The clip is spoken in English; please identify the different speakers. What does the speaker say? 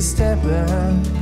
Speaker 1: Step back